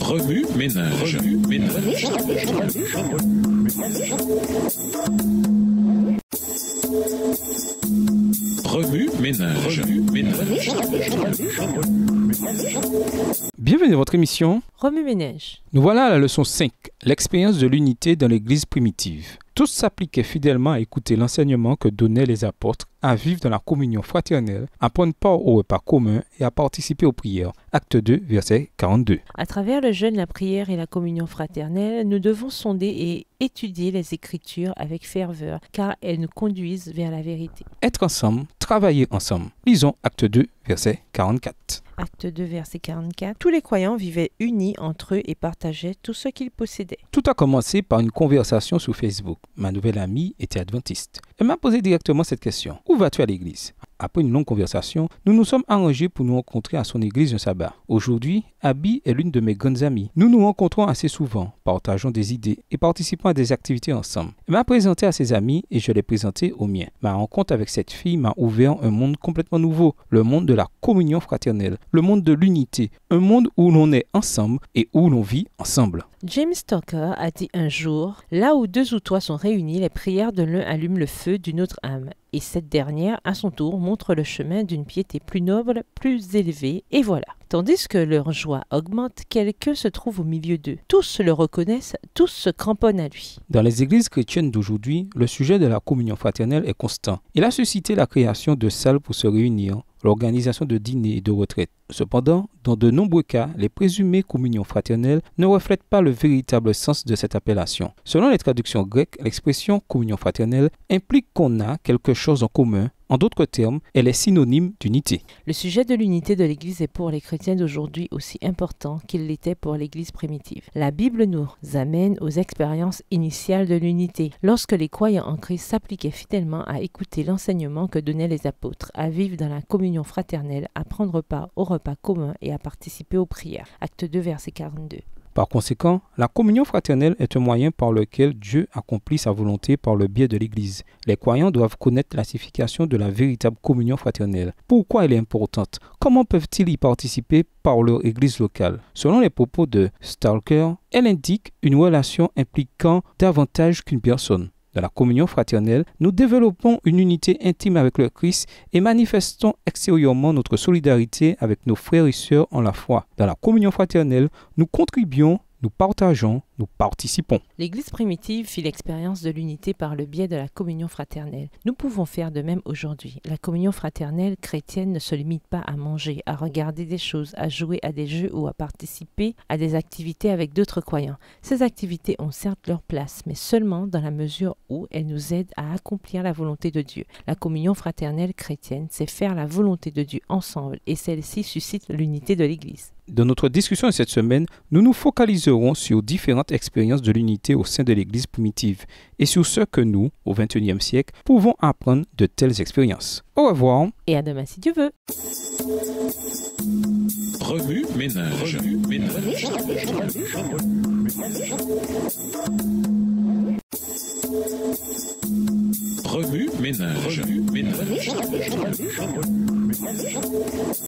Remue ménage. Remue ménage. Remue ménage. Remue ménage. Bienvenue à votre émission. Remue ménage. Nous voilà à la leçon 5, l'expérience de l'unité dans l'Église primitive. Tous s'appliquaient fidèlement à écouter l'enseignement que donnaient les apôtres, à vivre dans la communion fraternelle, à prendre part au repas commun et à participer aux prières. Acte 2, verset 42. À travers le jeûne, la prière et la communion fraternelle, nous devons sonder et étudier les Écritures avec ferveur, car elles nous conduisent vers la vérité. Être ensemble, travailler ensemble. Lisons Acte 2, verset 44. Acte 2, verset 44. Tous les croyants vivaient unis entre eux et partageaient tout ce qu'ils possédaient. Tout a commencé par une conversation sur Facebook. Ma nouvelle amie était adventiste. Elle m'a posé directement cette question. Où vas-tu à l'église? Après une longue conversation, nous nous sommes arrangés pour nous rencontrer à son église un sabbat. Aujourd'hui, Abby est l'une de mes grandes amies. Nous nous rencontrons assez souvent, partageons des idées et participons à des activités ensemble. Elle m'a présenté à ses amis et je l'ai présenté aux miens. Ma rencontre avec cette fille m'a ouvert un monde complètement nouveau, le monde de la communion fraternelle, le monde de l'unité, un monde où l'on est ensemble et où l'on vit ensemble. James Tucker a dit un jour Là où deux ou trois sont réunis, les prières de l'un allument le feu d'une autre âme, et cette dernière, à son tour, montre le chemin d'une piété plus noble, plus élevée, et voilà. Tandis que leur joie augmente, quelqu'un se trouve au milieu d'eux. Tous le reconnaissent, tous se cramponnent à lui. Dans les églises chrétiennes d'aujourd'hui, le sujet de la communion fraternelle est constant. Il a suscité la création de salles pour se réunir, l'organisation de dîners et de retraites. Cependant, dans de nombreux cas, les présumées communions fraternelles ne reflètent pas le véritable sens de cette appellation. Selon les traductions grecques, l'expression communion fraternelle implique qu'on a quelque chose en commun. En d'autres termes, elle est synonyme d'unité. Le sujet de l'unité de l'Église est pour les chrétiens d'aujourd'hui aussi important qu'il l'était pour l'Église primitive. La Bible nous amène aux expériences initiales de l'unité, lorsque les croyants en Christ s'appliquaient fidèlement à écouter l'enseignement que donnaient les apôtres, à vivre dans la communion fraternelle, à prendre part au repas commun et à participer aux prières. Acte 2, verset 42. Par conséquent, la communion fraternelle est un moyen par lequel Dieu accomplit sa volonté par le biais de l'Église. Les croyants doivent connaître la signification de la véritable communion fraternelle. Pourquoi elle est importante? Comment peuvent-ils y participer par leur Église locale? Selon les propos de Stalker, elle indique une relation impliquant davantage qu'une personne. Dans la communion fraternelle, nous développons une unité intime avec le Christ et manifestons extérieurement notre solidarité avec nos frères et sœurs en la foi. Dans la communion fraternelle, nous contribuons, nous partageons, nous participons. L'Église primitive fit l'expérience de l'unité par le biais de la communion fraternelle. Nous pouvons faire de même aujourd'hui. La communion fraternelle chrétienne ne se limite pas à manger, à regarder des choses, à jouer à des jeux ou à participer à des activités avec d'autres croyants. Ces activités ont certes leur place, mais seulement dans la mesure où elles nous aident à accomplir la volonté de Dieu. La communion fraternelle chrétienne, c'est faire la volonté de Dieu ensemble et celle-ci suscite l'unité de l'Église. Dans notre discussion de cette semaine, nous nous focaliserons sur différentes expériences de l'unité au sein de l'Église primitive et sur ce que nous, au XXIe siècle, pouvons apprendre de telles expériences. Au revoir et à demain si Dieu veut. Remue ménage. Remue ménage.